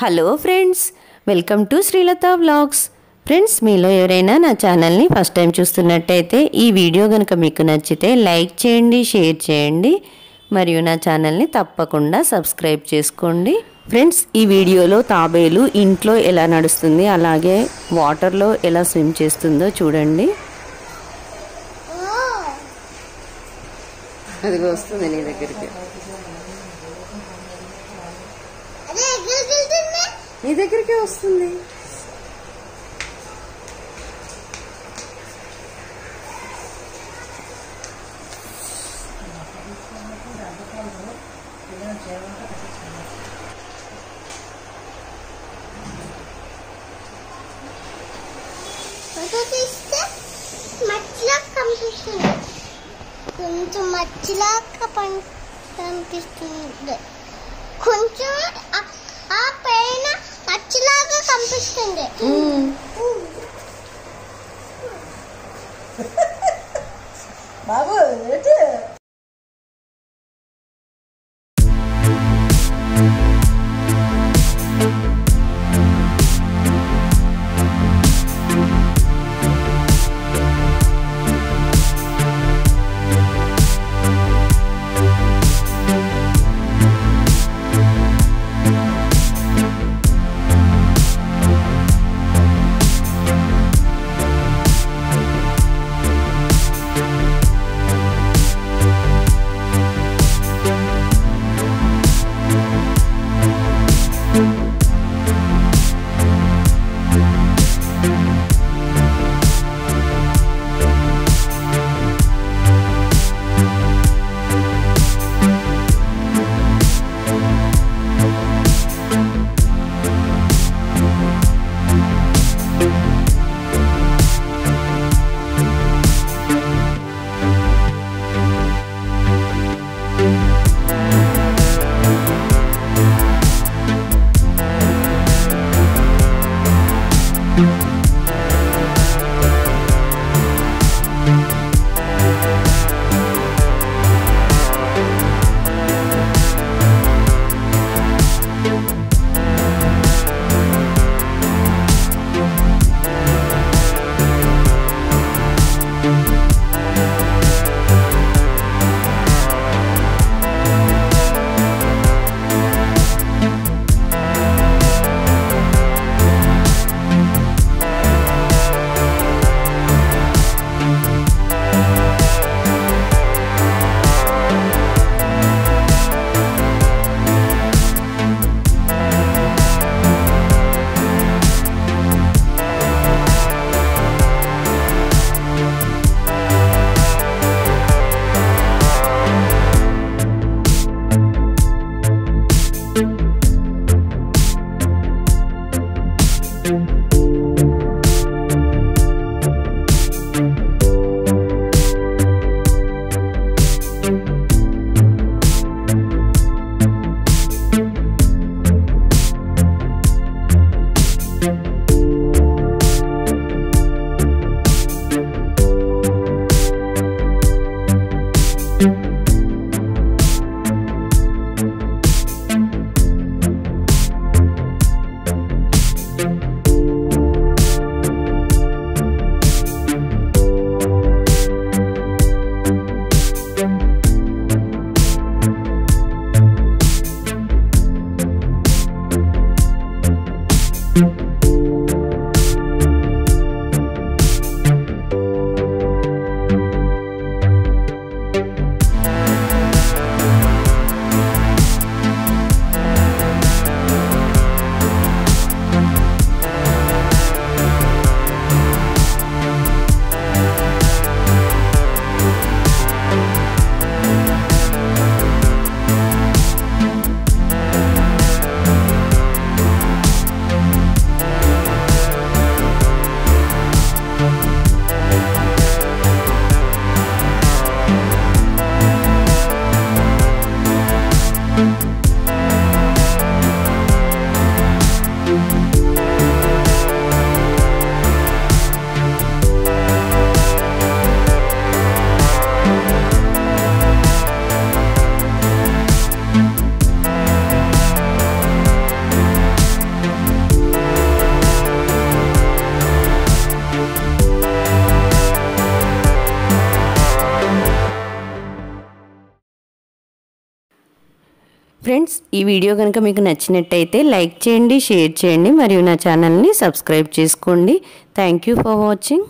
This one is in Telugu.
Hello friends welcome to Srilatha vlogs. Friends మీలో ఎవరైనా నా ఛానల్ని ఫస్ట్ టైం చూస్తున్నట్టయితే ఈ వీడియో కనుక మీకు నచ్చితే లైక్ చేయండి షేర్ చేయండి మరియు నా ఛానల్ని తప్పకుండా సబ్స్క్రైబ్ చేసుకోండి. ఫ్రెండ్స్ ఈ వీడియోలో తాబేలు ఇంట్లో ఎలా నడుస్తుంది అలాగే వాటర్లో ఎలా స్విమ్ చేస్తుందో చూడండి. అది వస్తుంది నీ దగ్గరికి. వెళ్తుంది నీ దగ్గరికి వస్తుంది ఫోటో తీస్తే మచ్చిలా కనిపిస్తుంది కొంచెం మచ్చిలా కపం- కనిపిస్తుంది కొంచెం కనిపిస్తుంది బాబు ఏంటి ఫ్రెండ్స్ ఈ వీడియో కనుక మీకు నచ్చినట్టయితే లైక్ చేయండి షేర్ చేయండి మరియు నా ఛానల్ని సబ్స్క్రైబ్ చేసుకోండి. Thank you for watching.